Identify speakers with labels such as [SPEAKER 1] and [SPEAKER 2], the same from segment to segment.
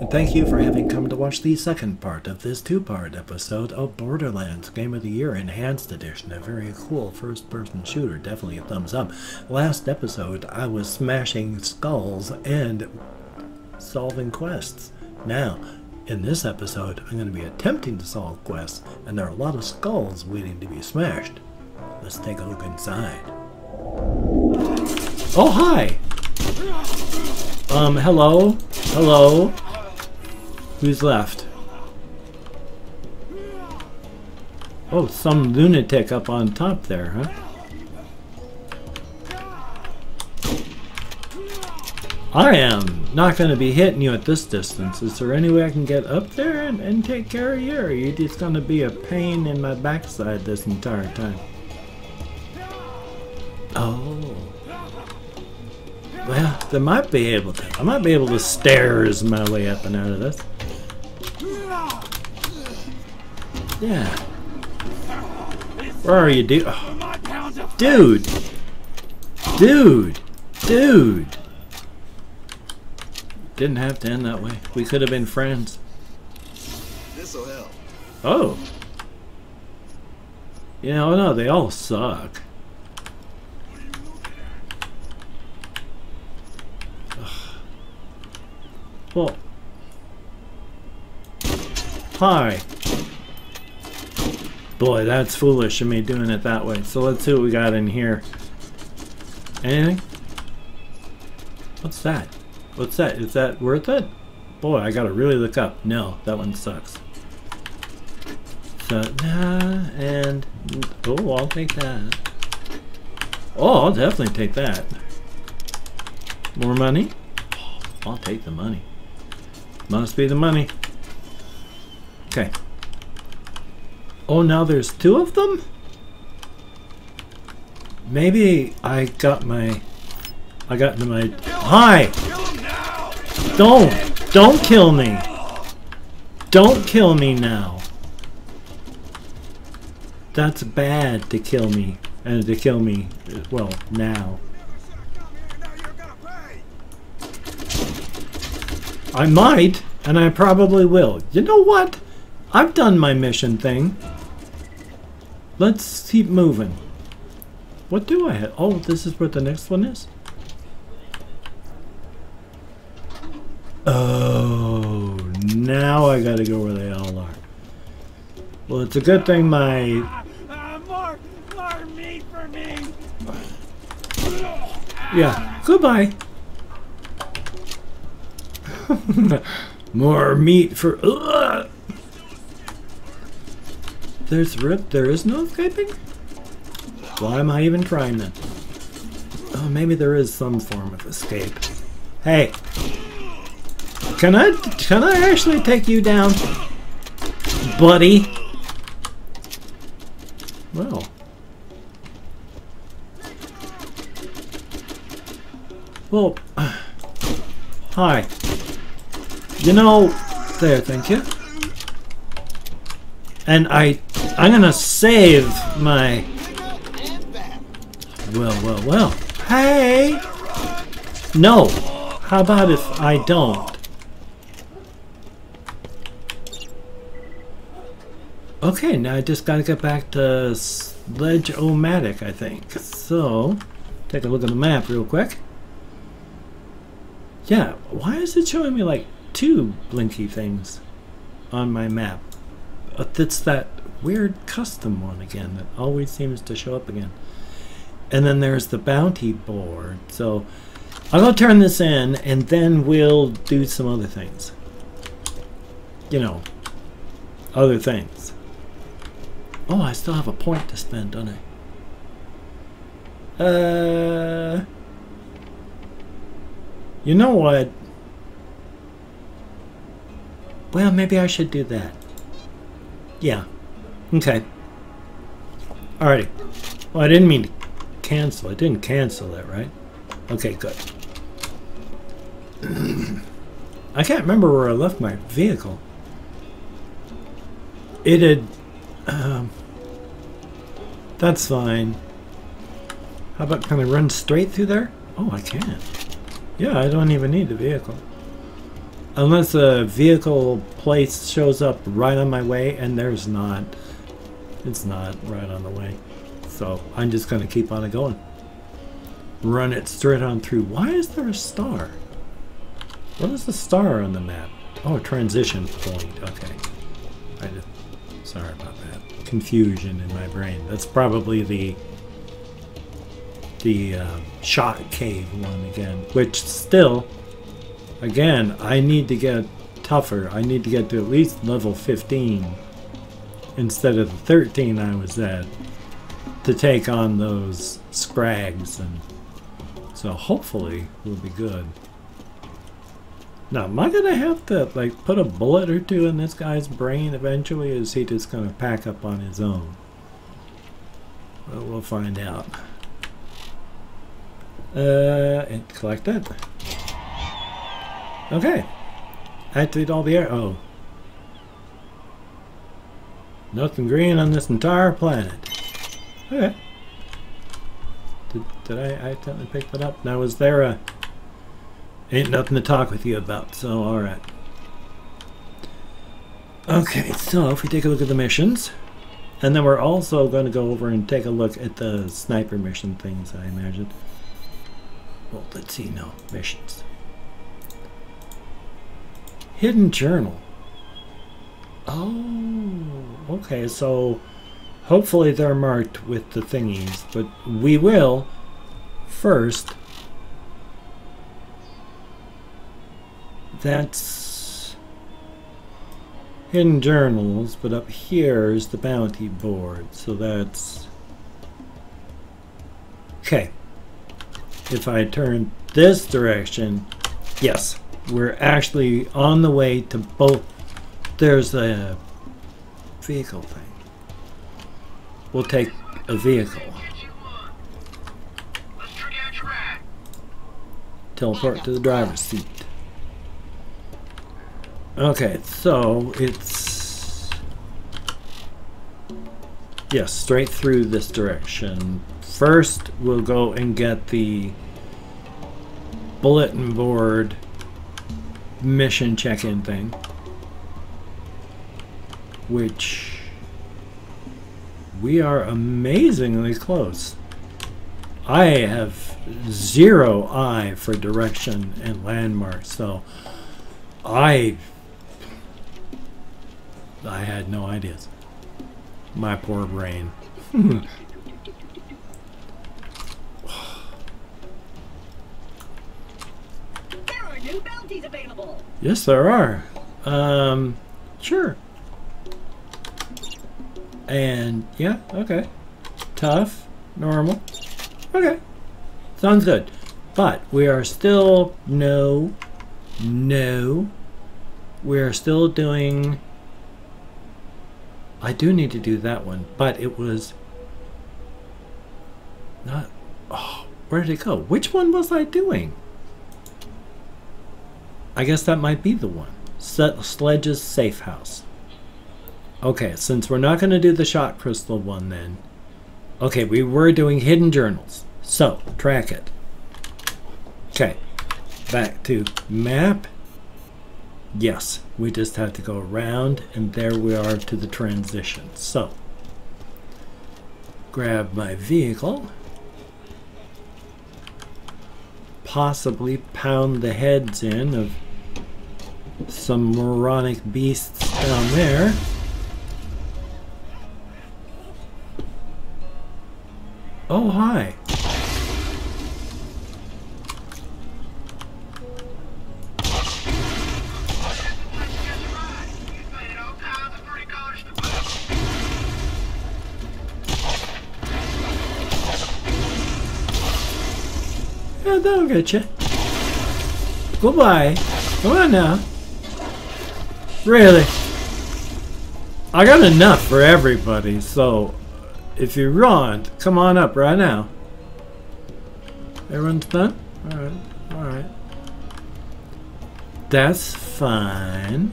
[SPEAKER 1] and thank you for having come to watch the second part of this two-part episode of Borderlands Game of the Year Enhanced Edition, a very cool first-person shooter, definitely a thumbs up. Last episode, I was smashing skulls and solving quests. Now, in this episode, I'm going to be attempting to solve quests, and there are a lot of skulls waiting to be smashed. Let's take a look inside. Oh, hi! Um, hello? Hello? Who's left? Oh, some lunatic up on top there, huh? I am not going to be hitting you at this distance. Is there any way I can get up there and, and take care of you? Or are you just going to be a pain in my backside this entire time? Oh. Well, they might be able to. I might be able to stairs my way up and out of this. Yeah. Where are you, dude? Oh. Dude! Dude! Dude! Didn't have to end that way. We could have been friends.
[SPEAKER 2] This'll help.
[SPEAKER 1] Oh. Yeah, oh no, they all suck. Ugh. Well. Hi. Boy, that's foolish of me doing it that way. So let's see what we got in here. Anything? What's that? What's that? Is that worth it? Boy, I gotta really look up. No, that one sucks. So, nah, and... Oh, I'll take that. Oh, I'll definitely take that. More money? I'll take the money. Must be the money. Okay. Oh, now there's two of them? Maybe I got my... I got into my... Hi! Don't! Don't kill me! Don't kill me now! That's bad to kill me. And to kill me, well, now. I might, and I probably will. You know what? I've done my mission thing. Let's keep moving. What do I have? Oh, this is where the next one is? Oh, now I gotta go where they all are. Well, it's a good thing my...
[SPEAKER 3] More meat for me.
[SPEAKER 1] Yeah, goodbye. More meat for... Ugh. There's rip. There is no escaping? Why am I even trying then? Oh, maybe there is some form of escape. Hey! Can I, can I actually take you down? Buddy? Well. Well, hi. You know, there, thank you. And I, I'm gonna save my, well, well, well. Hey! No! How about if I don't? Okay, now I just gotta get back to Sledge-O-Matic, I think. So, take a look at the map real quick. Yeah, why is it showing me like two blinky things on my map? It's that weird custom one again that always seems to show up again. And then there's the bounty board. So I'm to turn this in and then we'll do some other things. You know, other things. Oh, I still have a point to spend, don't I? Uh, you know what? Well, maybe I should do that. Yeah. Okay. Alrighty. Well, I didn't mean to cancel. I didn't cancel that, right? Okay, good. I can't remember where I left my vehicle. It had... Um, that's fine. How about, can I run straight through there? Oh, I can. Yeah, I don't even need the vehicle. unless a vehicle place shows up right on my way, and there's not. It's not right on the way. So I'm just going to keep on it going. Run it straight on through. Why is there a star? What is the star on the map? Oh, transition point. Okay. I just, sorry about that. Confusion in my brain. That's probably the the uh, shot cave one again. Which still, again, I need to get tougher. I need to get to at least level 15 instead of the 13 I was at to take on those skrags and so hopefully we'll be good. Now, am I gonna have to like put a bullet or two in this guy's brain eventually? Is he just gonna pack up on his own? Well, we'll find out. Uh, and collect. Okay. Activate all the air. Oh. Nothing green on this entire planet. Okay. Did, did I accidentally pick that up? Now, is there a... Ain't nothing to talk with you about, so alright. Okay, so if we take a look at the missions, and then we're also going to go over and take a look at the sniper mission things, I imagine. Well, let's see, no, missions. Hidden journal. Oh, okay, so hopefully they're marked with the thingies, but we will first. That's hidden journals, but up here is the bounty board, so that's okay. If I turn this direction, yes, we're actually on the way to both. There's a vehicle thing. We'll take a vehicle. Teleport to the driver's seat. Okay, so it's... Yes, straight through this direction. First, we'll go and get the bulletin board mission check-in thing. Which we are amazingly close. I have zero eye for direction and landmarks, so I I had no ideas. My poor brain.
[SPEAKER 4] There are new bounties available.
[SPEAKER 1] yes, there are. Um, sure. And yeah, okay. Tough, normal. Okay. Sounds good. But we are still no no. We are still doing I do need to do that one, but it was not oh, where did it go? Which one was I doing? I guess that might be the one. Sledge's Safe House. Okay, since we're not going to do the shot crystal one then. Okay, we were doing hidden journals. So, track it. Okay, back to map. Yes, we just have to go around and there we are to the transition. So, grab my vehicle. Possibly pound the heads in of some moronic beasts down there. Oh, hi. Yeah, that'll get you. Goodbye. Come on now. Really? I got enough for everybody, so if you want, come on up right now. Everyone's done? Alright, alright. That's fine.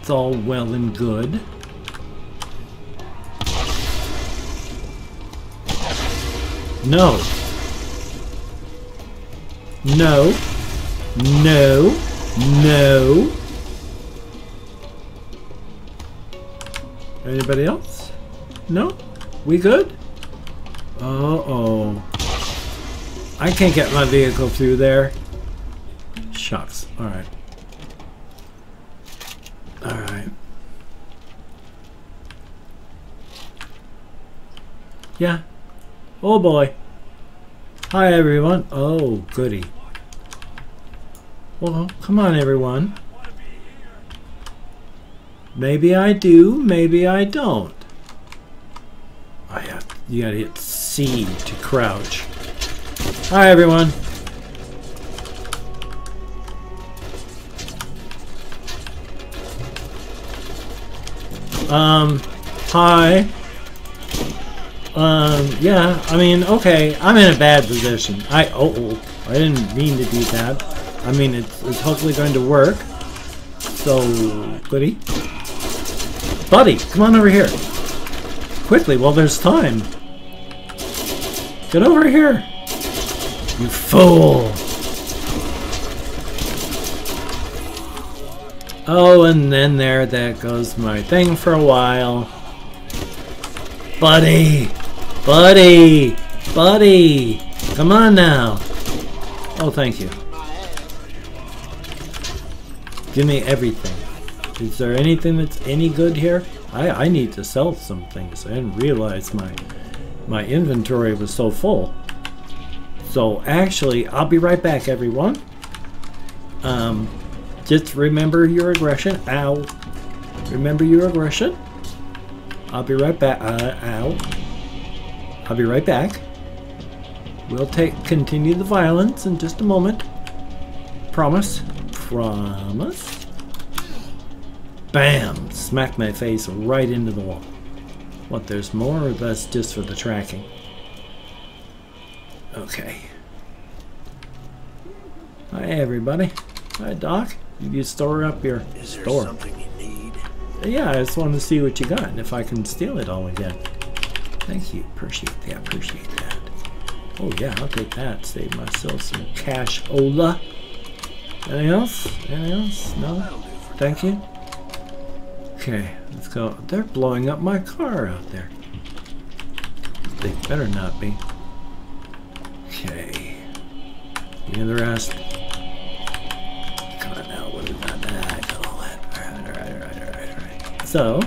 [SPEAKER 1] It's all well and good. No. No. No. No. Anybody else? No? We good? Uh-oh. I can't get my vehicle through there. Shucks. Alright. Alright. Yeah. Oh boy. Hi everyone. Oh, goody. Well, come on everyone. Maybe I do, maybe I don't. You gotta hit C to crouch. Hi everyone. Um, hi. Um, yeah, I mean, okay, I'm in a bad position. I, oh, oh, I didn't mean to do that. I mean, it's, it's hopefully going to work. So, goody. Buddy, come on over here. Quickly, while there's time. Get over here. You fool. Oh, and then there, that goes my thing for a while. Buddy! Buddy! Buddy! Come on now! Oh, thank you. Give me everything. Is there anything that's any good here? I, I need to sell some things. I didn't realize my my inventory was so full. So actually, I'll be right back, everyone. Um, just remember your aggression. Ow. Remember your aggression. I'll be right back. Uh, ow. I'll be right back. We'll take continue the violence in just a moment. Promise. Promise. Bam! Smack my face right into the wall. What, there's more or that's just for the tracking? Okay. Hi everybody. Hi Doc. You store up your
[SPEAKER 2] Is there
[SPEAKER 1] store.
[SPEAKER 2] something you need?
[SPEAKER 1] Yeah, I just wanted to see what you got and if I can steal it all again. Thank you. Appreciate that. Appreciate that. Oh yeah, I'll take that. Save myself some cash. Ola. Anything else? Anything else? No? Thank you. Okay, let's go. They're blowing up my car out there. They better not be. Okay. Give me the rest. Come on now, what all that. Alright, alright, alright, alright, alright. So.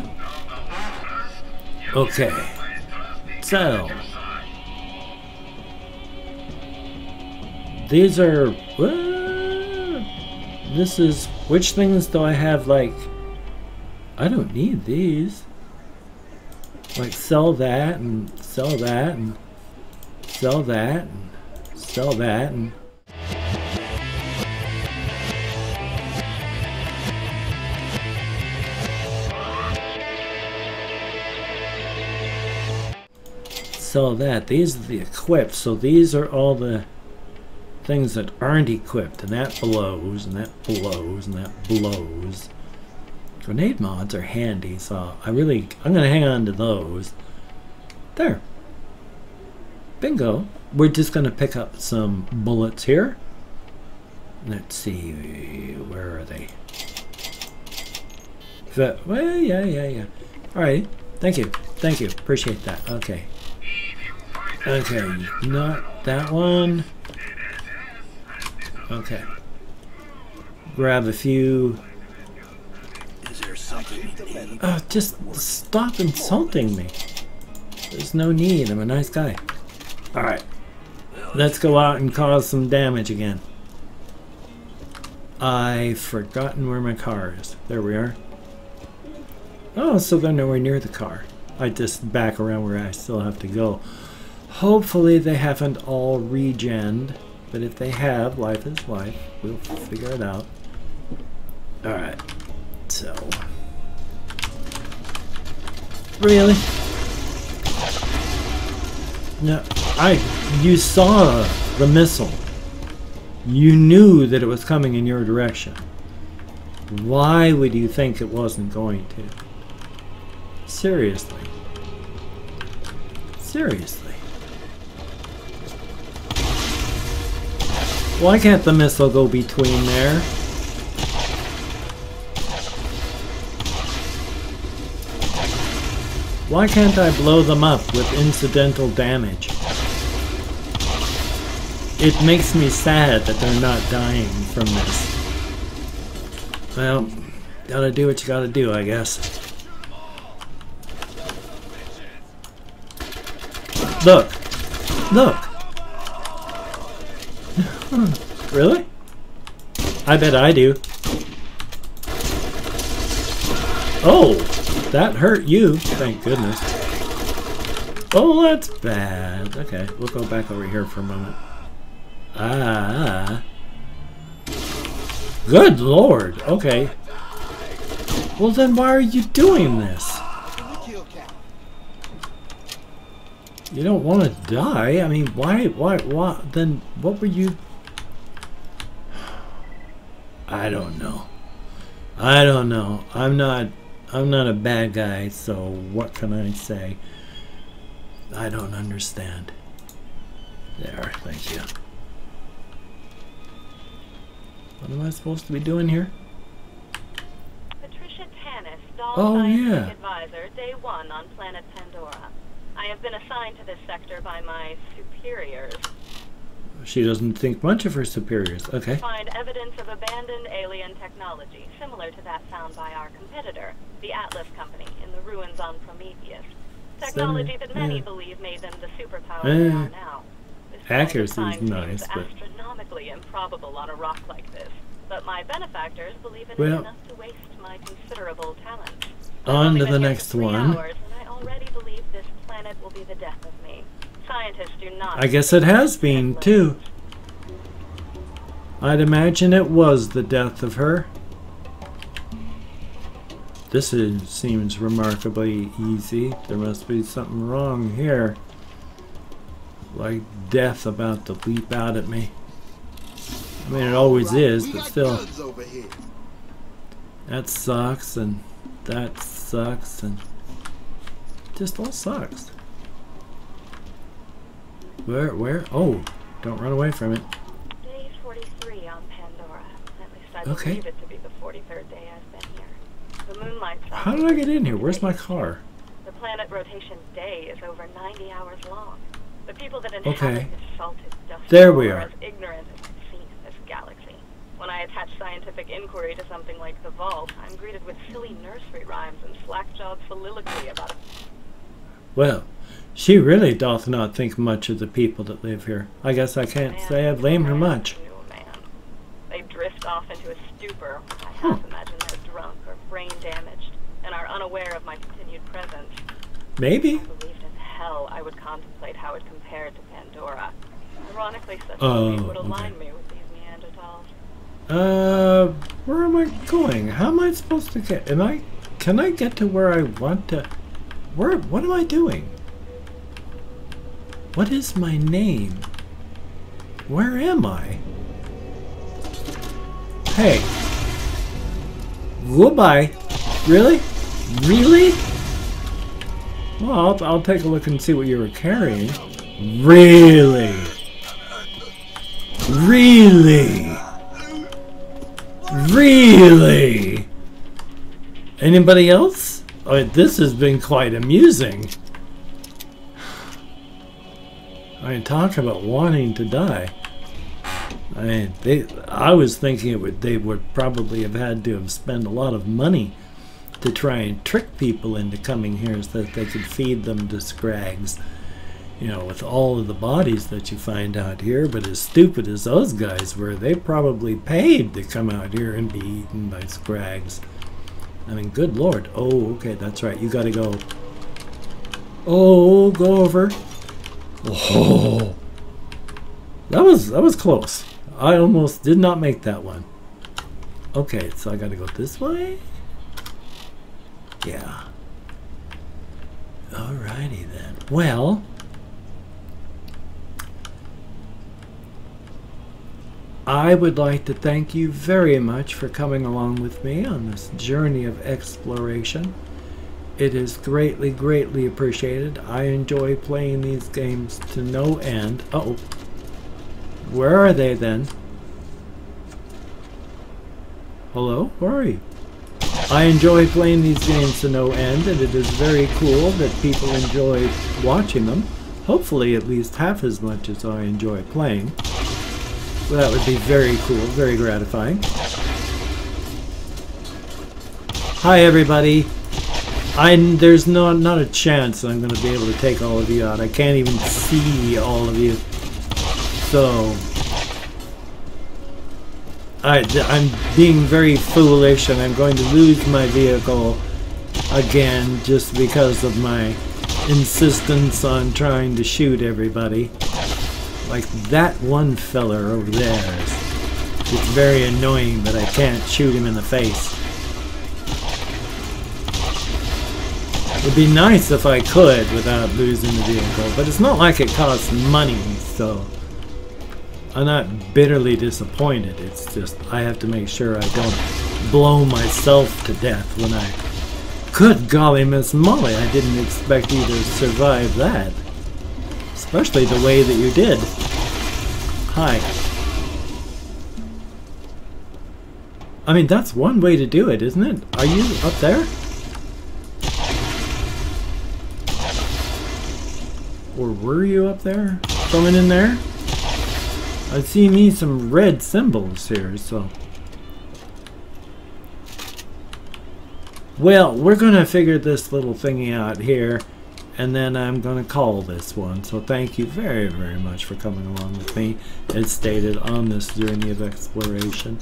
[SPEAKER 1] Okay. So. These are. What? This is. Which things do I have, like. I don't need these. Like, sell that and sell that and sell that and sell that and. Sell that. These are the equipped, so these are all the things that aren't equipped, and that blows, and that blows, and that blows. Grenade mods are handy, so I really, I'm going to hang on to those. There. Bingo. We're just going to pick up some bullets here. Let's see, where are they? That, well, yeah, yeah, yeah. Alright, thank you, thank you, appreciate that. Okay. Okay, not that one. Okay. Grab a few
[SPEAKER 2] Is there something you need?
[SPEAKER 1] Uh, just stop insulting me. There's no need. I'm a nice guy. Alright. Let's go out and cause some damage again. I've forgotten where my car is. There we are. Oh, so they're nowhere near the car. I just back around where I still have to go. Hopefully they haven't all regened. But if they have, life is life. We'll figure it out. Alright. So... Really? No, I. You saw the missile. You knew that it was coming in your direction. Why would you think it wasn't going to? Seriously. Seriously. Why can't the missile go between there? Why can't I blow them up with incidental damage? It makes me sad that they're not dying from this. Well, gotta do what you gotta do, I guess. Look! Look! really? I bet I do. Oh! That hurt you, thank goodness. Oh, that's bad. Okay, we'll go back over here for a moment. Ah. Good lord. Okay. Well, then why are you doing this? You don't want to die. I mean, why, why, why? Then what were you? I don't know. I don't know. I'm not. I'm not a bad guy, so what can I say? I don't understand. There, thank you. What am I supposed to be doing here?
[SPEAKER 5] Patricia Tanis, Dahl
[SPEAKER 1] Oh, yeah.
[SPEAKER 5] Advisor, Day 1 on planet Pandora. I have been assigned to this sector by my superiors.
[SPEAKER 1] She doesn't think much of her superiors. Okay.
[SPEAKER 5] Find evidence of abandoned alien technology, similar to that found by our competitor, the Atlas Company, in the ruins on Prometheus. Technology that many
[SPEAKER 1] yeah.
[SPEAKER 5] believe made them the superpower
[SPEAKER 1] Eh.
[SPEAKER 5] they are now. This
[SPEAKER 1] Accuracy is nice, but-
[SPEAKER 5] astronomically improbable on a rock like this. But my benefactors believe in
[SPEAKER 1] Well-
[SPEAKER 5] enough to waste my considerable talents.
[SPEAKER 1] On to the next one.
[SPEAKER 5] Hours, and I already believe this planet will be the death of me. Scientists do not.
[SPEAKER 1] I guess it has been, too. I'd imagine it was the death of her. This is, seems remarkably easy. There must be something wrong here. Like death about to leap out at me. I mean, it always is, but still. That sucks, and that sucks, and just all sucks. Where, where? Oh, don't run away from it.
[SPEAKER 5] Day 43 on Pandora. At least I
[SPEAKER 1] Okay.
[SPEAKER 5] believe it to be the 43rd day I've been here. The moonlight's
[SPEAKER 1] How did I get in here? Where's my car?
[SPEAKER 5] The planet rotation day is over 90 hours long. The people that
[SPEAKER 1] Okay.
[SPEAKER 5] inhabit this salted dust
[SPEAKER 1] There we are.
[SPEAKER 5] as ignorant as can see this galaxy. When I attach scientific inquiry to something like the vault, I'm greeted with silly nursery rhymes and slack-jawed soliloquy about
[SPEAKER 1] Well, she really doth not think much of the people that live here. I guess I can't
[SPEAKER 5] man
[SPEAKER 1] say I blame her much.
[SPEAKER 5] man. They drift off into a stupor. I
[SPEAKER 1] Hmm.
[SPEAKER 5] half imagine they're drunk or brain damaged and are unaware of my continued presence.
[SPEAKER 1] Maybe.
[SPEAKER 5] believed in hell, I would contemplate how it compared to Pandora. Ironically, such
[SPEAKER 1] Oh,
[SPEAKER 5] a would align
[SPEAKER 1] okay.
[SPEAKER 5] me with these Neanderthals.
[SPEAKER 1] Uh, where am I going? How am I supposed to get? Am I? Can I get to where I want to? Where? What am I doing? What is my name? Where am I? Hey. Goodbye. Really? Really? Well, I'll, I'll take a look and see what you were carrying. Really? Really? Really? Anybody else? Oh, this has been quite amusing. I mean, talk about wanting to die. I mean, they, I was thinking it would, they would probably have had to have spent a lot of money to try and trick people into coming here so that they could feed them to skrags. You know, with all of the bodies that you find out here, but as stupid as those guys were, they probably paid to come out here and be eaten by skrags. I mean, good lord. Oh, okay, that's right. You gotta go. Oh, go over. Oh, that was that was close. I almost did not make that one. Okay, so I gotta go this way. Yeah. Alrighty then. Well. I would like to thank you very much for coming along with me on this journey of exploration. It is greatly, greatly appreciated. I enjoy playing these games to no end. Uh oh. Where are they then? Hello? Where are you? I enjoy playing these games to no end, and it is very cool that people enjoy watching them. Hopefully at least half as much as I enjoy playing. Well, That would be very cool, very gratifying. Hi everybody. I there's no not a chance I'm going to be able to take all of you out. I can't even see all of you. So I, I'm being very foolish and I'm going to lose my vehicle again just because of my insistence on trying to shoot everybody. Like that one feller over there. It's very annoying that I can't shoot him in the face. It'd be nice if I could without losing the vehicle, but it's not like it costs money, so I'm not bitterly disappointed. It's just I have to make sure I don't blow myself to death when I... Good golly, Miss Molly, I didn't expect you to survive that. Especially the way that you did. Hi. I mean, that's one way to do it, isn't it? Are you up there? Or were you up there? Coming in there? I see me some red symbols here, so... Well, we're going to figure this little thingy out here, and then I'm going to call this one. So thank you very, very much for coming along with me, as stated on this journey of exploration.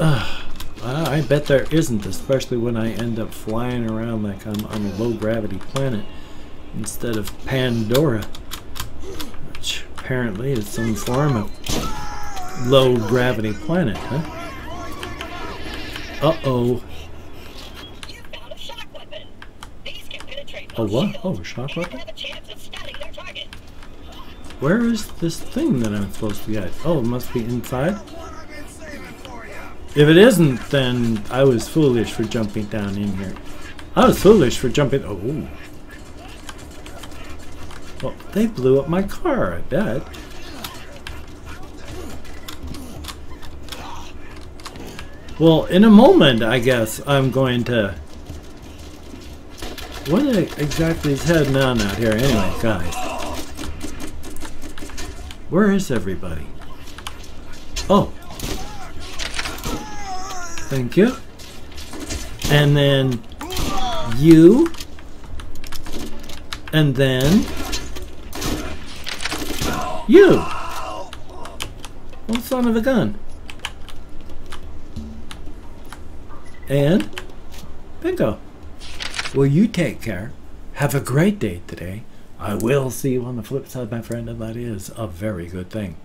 [SPEAKER 1] Uh, I bet there isn't, especially when I end up flying around like I'm on a low-gravity planet instead of Pandora which apparently is some form of low gravity planet, huh? Uh-oh. A what? Oh, a shock weapon? Where is this thing that I'm supposed to get? Oh, it must be inside? If it isn't, then I was foolish for jumping down in here. I was foolish for jumping... Oh. Well, they blew up my car, I bet. Well, in a moment, I guess, I'm going to... What exactly is heading on out here anyway, guys? Where is everybody? Oh. Thank you. And then you. And then you! What son of a gun? And bingo. Well, you take care. Have a great day today. I will see you on the flip side, my friend, and that is a very good thing.